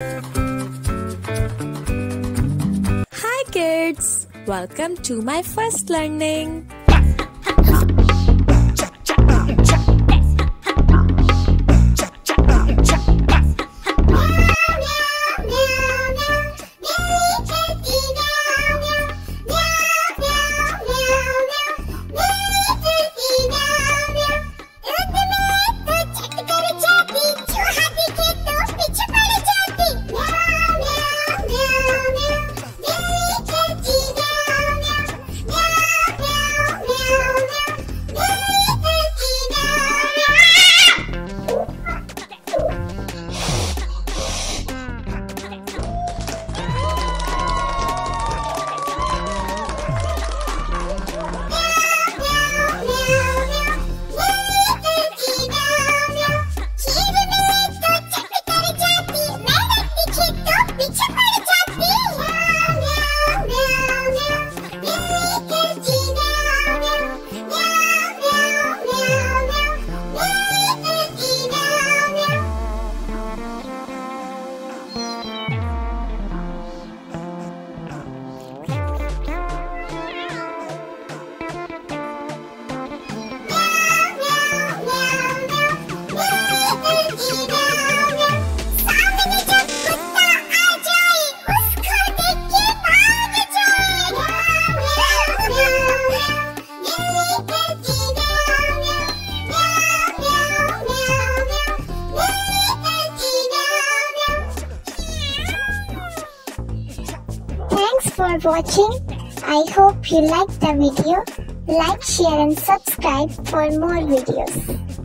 Hi kids, welcome to my first learning. For watching. I hope you liked the video. Like, share and subscribe for more videos.